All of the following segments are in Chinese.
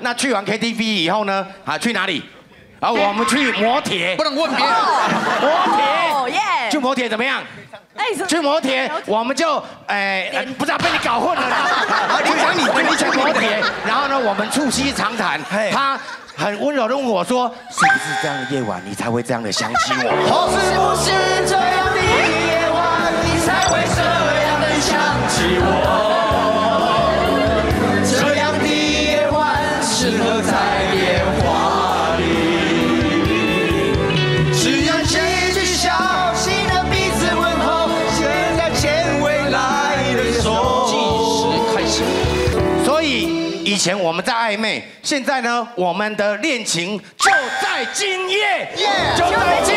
那去完 KTV 以后呢？啊，去哪里？啊，我们去摩铁。不能问别人。摩铁。哦耶！去摩铁怎么样？哎，去摩铁，我们就哎，呃不知道被你搞混了 啦。你讲你跟你去摩铁，然后呢，我们促膝长谈。他很温柔的问我说：“是不是这样的夜晚，你才会这样的想起我？”是不是这样的夜晚，你才会这样的想起我？以以前我们在暧昧，现在呢，我们的恋情就在今夜，就在今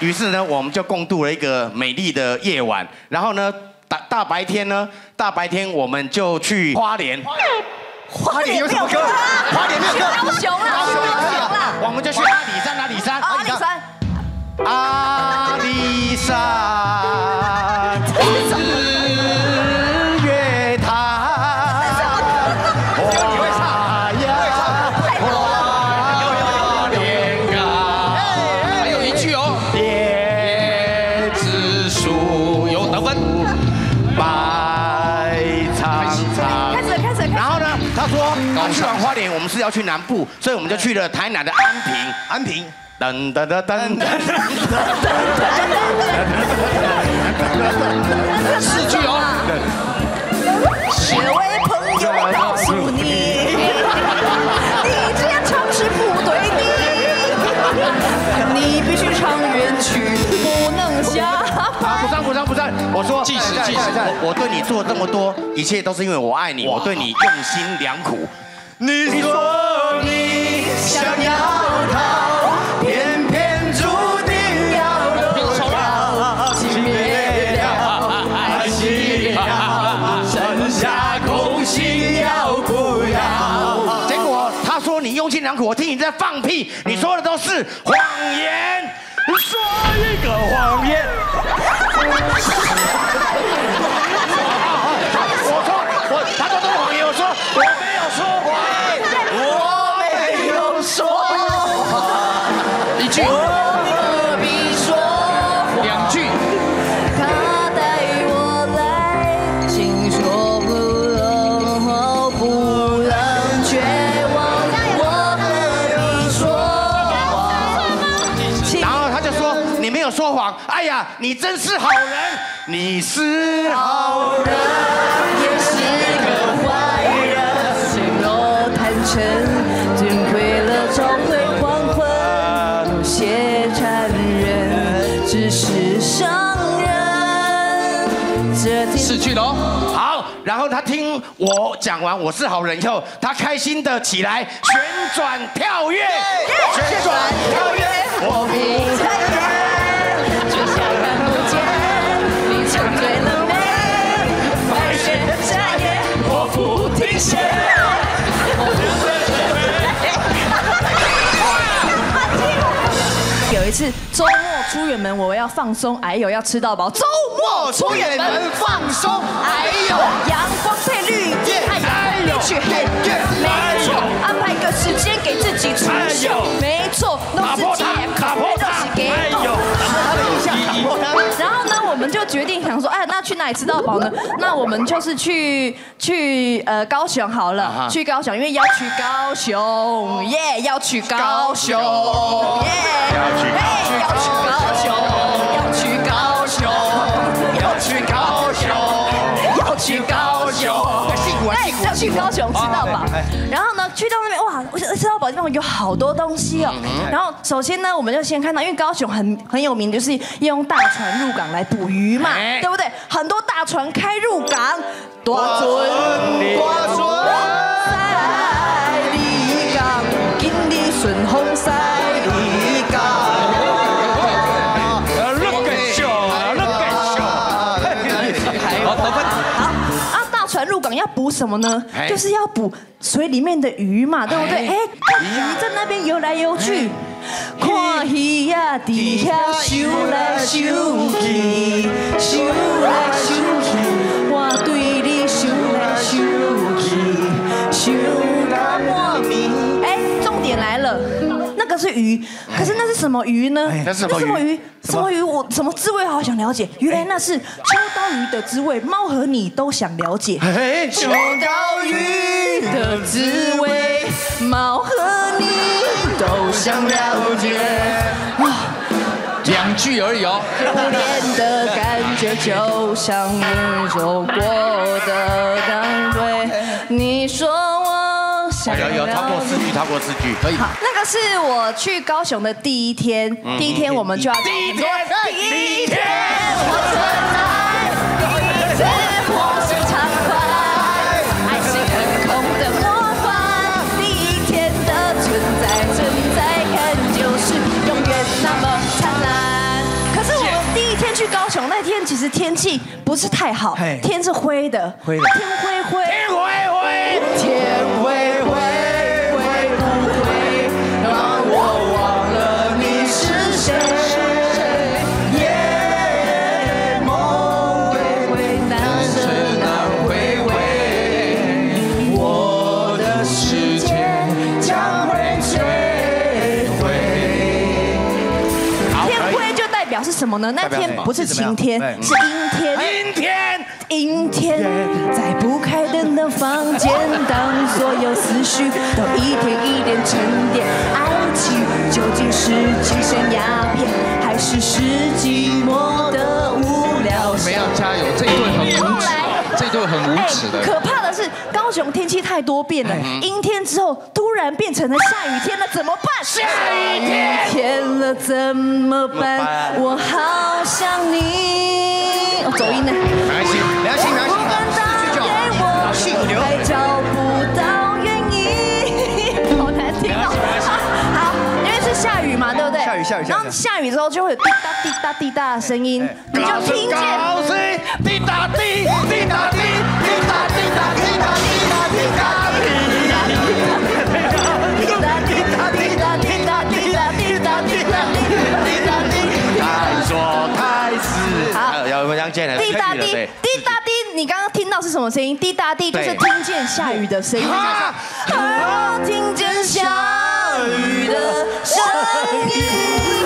于是呢，我们就共度了一个美丽的夜晚。然后呢，大大白天呢，大白天我们就去花莲，花莲有什么歌。花莲没有歌。高雄啦，高雄啦，我们就去阿里山，阿里山，阿里山，阿里山，要去南部，所以我们就去了台南的安平。安平，噔噔噔噔噔，四句哦。这位朋友，我告诉你，你这样唱是不对的，你必须唱原曲，不能下啊，不上不上不上！我说计时计时我我对你做这么多，一切都是因为我爱你，我对你用心良苦。你说你想要逃，偏偏注定要走掉，情灭了，爱熄了，剩下空心要不要？结果他说你用心良苦，我听你在放屁，你说的都是谎言，说一个谎言。句，何必说谎？两句，他带我来，请说不能不能绝望，我和你说谎，然后他就说你没有说谎，哎呀，你真是好人，你是好这天四句喽。好，然后他听我讲完我是好人以后，他开心的起来旋转跳跃，旋转跳跃，我有一次周末出远门，我要放松，哎呦要吃到饱。周末出远门放松，哎呦阳光配绿叶，哎呦去黑夜，没错，安排个时间给自己出秀，没错，都是借口，都是给狗。然后呢，我们就决定想说，哎，那去哪里吃到饱呢？那我们就是去去呃高雄好了，哈。去高雄，因为要去高雄，耶，要去高雄，耶，嘿要去高雄，去高雄吃到饱。然后呢，去到那边哇，我吃到饱地方有好多东西哦。然后首先呢，我们就先看到，因为高雄很很有名，就是用大船入港来捕鱼嘛，哎对不对？很多大船开入港，大船大船要捕什么呢？哎？就是要补水里面的鱼嘛，对不对？哎。鱼在那边游来游去，看鱼呀底下游来游去，游来游个是鱼，可是那是什么鱼呢？那是什么鱼什么鱼？我什么滋味？好想了解。原来那是秋刀鱼的滋味，猫和你都想了解。哎，秋刀鱼的滋味，猫和你都想了解。两句而已哦。初恋的感觉就像你走过的单位，你说我有有超过四句，超过四句，可以。那个是我去高雄的第一天，第一天我们就要。第一天，第一天，我存在，第一次呼吸畅快，爱是天空的魔幻，第一天的存在，存在看就是永远那么灿烂。可是我第一天去高雄那天，其实天气不是太好，天是灰的，天灰灰。表是什么呢？那天不是晴天，是阴天。阴天，阴天，在不开灯的房间，当所有思绪都一点一点沉淀，爱情究竟是精神鸦片，还是是寂寞的无聊你们要加油，这一对很无耻的，这一对很无耻的。哎可怕的是，高雄天气太多变了，阴天之后突然变成了下雨天了，怎么办？下雨天了怎么办？我好想你。哦，走音呢？不敢打给我，还找不到原因，好难听哦。好，因为是下雨嘛，对不对？下雨下雨然后下雨之后就会有滴答滴答滴答的声音，你就听见。滴答滴，滴答滴，滴答滴答滴答滴答滴答滴，滴答滴答滴答滴答滴答滴答滴。开始，开始。好，要我们这样进来。滴答滴，滴答滴，你刚刚听到是什么声音？滴答滴，就是听见下雨的声音。好，而我听见下雨的声音。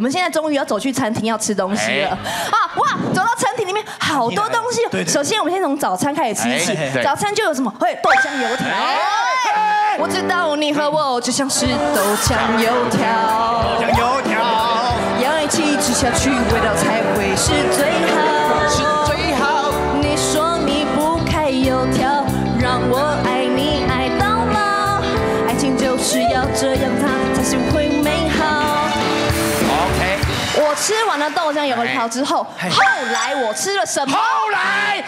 我们现在终于要走去餐厅要吃东西了。啊，哇，走到餐厅里面好多东西哦。首先，我们先从早餐开始吃起。早餐就有什么？会豆浆油条。我知道你和我就像是豆浆油条，豆浆油条，要一起吃下去，味道才会是最好。是最好。你说你不开油条，让我爱你爱到老。爱情就是要这样，它才是会。我吃完了豆浆油条之后，后来我吃了什么？后来，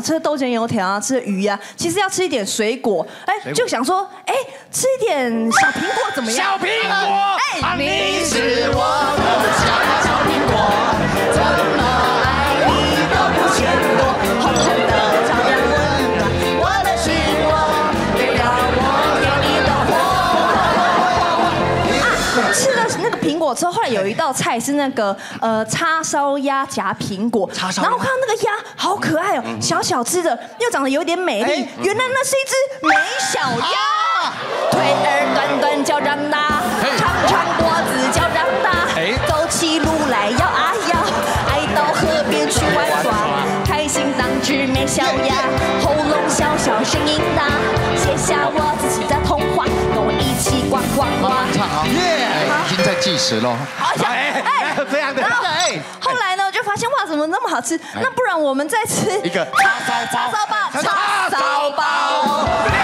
吃豆浆油条啊，吃了鱼啊，其实要吃一点水果，哎，就想说，哎，吃一点小苹果怎么样？小苹果，哎，你是我的小苹果，果之后，后来有一道菜是那个呃叉烧鸭夹苹果，叉烧然后看到那个鸭好可爱哦，小小只的，又长得有点美丽哎，原来那是一只美小鸭，腿儿短短脚长大，长长脖子脚长大哎，走起路来摇啊摇，爱到河边去玩耍，开心当只美小鸭，喉咙小小声音大，写下我计时喽。好想哎这样的然后哎后来呢，就发现哇，怎么那么好吃？那不然我们再吃一个叉烧包，叉烧包，叉烧包。